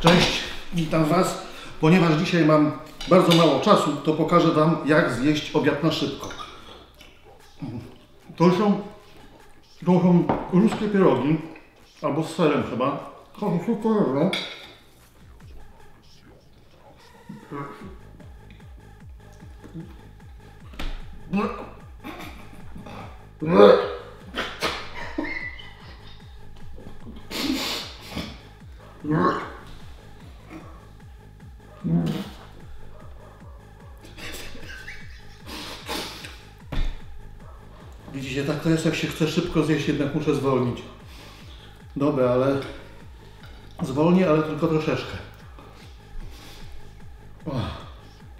Cześć, witam Was. Ponieważ dzisiaj mam bardzo mało czasu, to pokażę Wam, jak zjeść obiad na szybko. To są, to są ruskie pierogi, albo z serem chyba. To są super, Widzicie, tak to jest, jak się chce szybko zjeść, jednak muszę zwolnić. Dobra, ale zwolnię, ale tylko troszeczkę.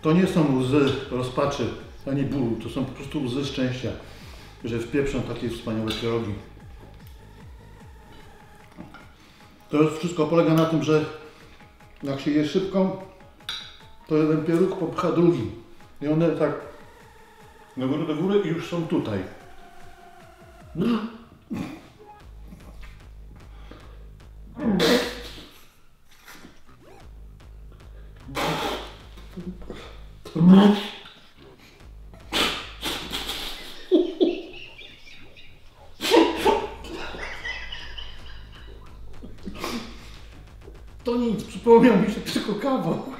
To nie są łzy rozpaczy ani bólu, to są po prostu łzy szczęścia, że wpieprzą takie wspaniałe pierogi. To jest wszystko polega na tym, że jak się je szybko, to jeden pieróg popcha drugi. I one tak do góry, do góry i już są tutaj. To nic, przypomniał mi się tylko kawał.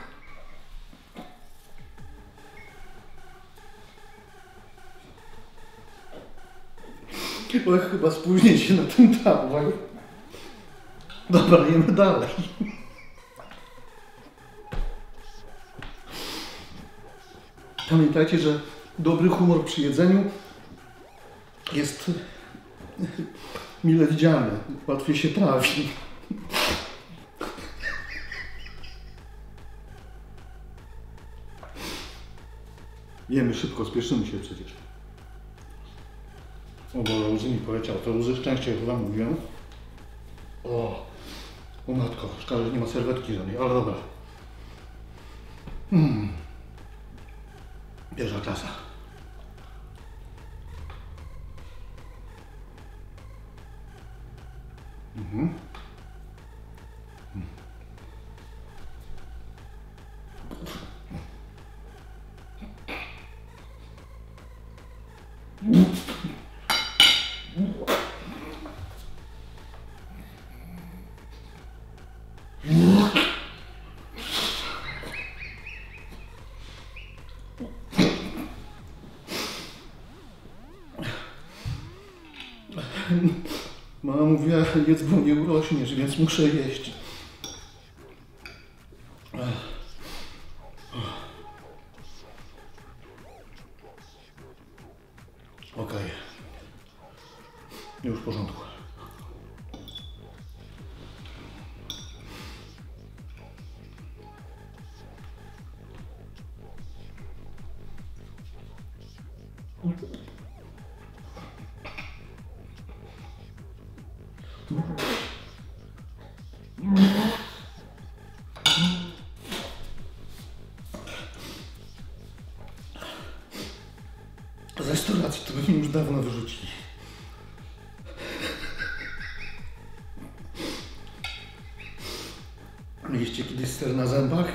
Bo chyba spóźnię się na ten tramwaj. Dobra, jemy dalej. Pamiętajcie, że dobry humor przy jedzeniu jest mile widziany. Łatwiej się trafi. Jemy szybko, spieszymy się przecież. O Boże, łzy mi poleciał. To łzy szczęścia, jak wam mówiłem. O, o matko, szkoda, że nie ma serwetki żadnej, ale dobra. Mm. Pierwsza. Mhm. Mama mówiła, jedz, bo nie urośniesz, więc muszę jeść. Okej. Już w porządku. Z restauracji to by mnie już dawno wyrzucili. Mieliście kiedyś ser na zębach?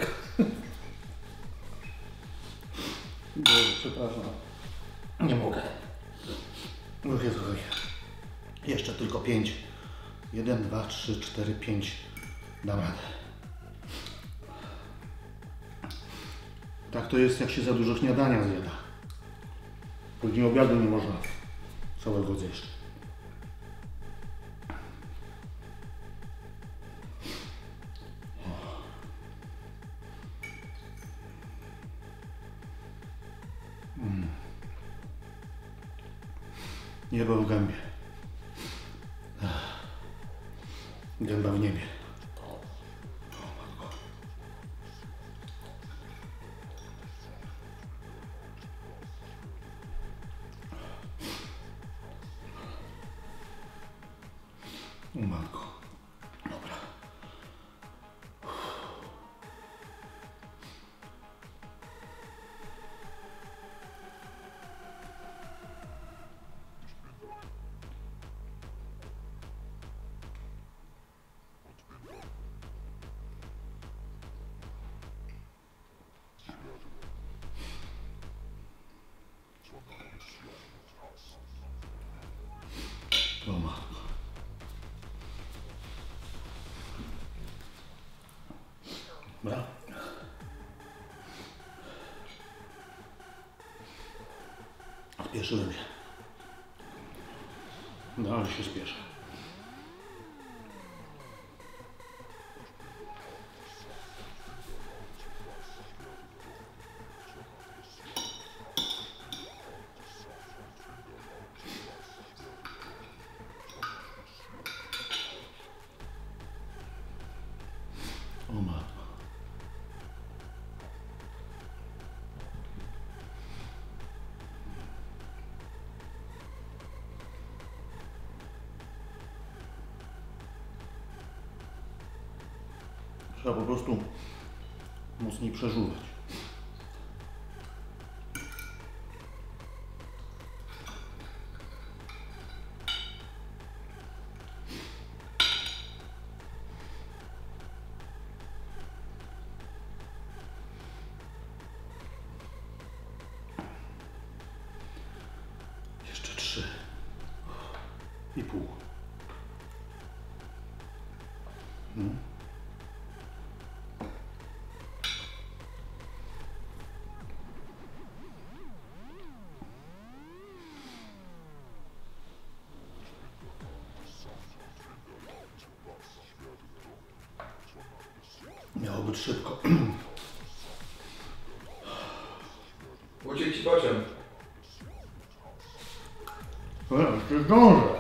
Boże, przepraszam. Nie mogę. Już jest okej. Jeszcze tylko pięć. Jeden, dwa, trzy, cztery, pięć. Dam radę. Tak to jest, jak się za dużo śniadania zjada. Później obiadu nie można całego zjeść. Mm. Niebo w gębie. Gęba w niebie. Marco. Dobra. Oh, my. Dobra. Spieszyłem się. No, ale się spieszę. Trzeba po prostu mocniej przeżuwać. Jeszcze trzy i pół. Miało być szybko. Uciekł ci pociąg. No, jeszcze zdążę.